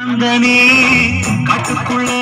நந்தனி காட்டுக்குள்ள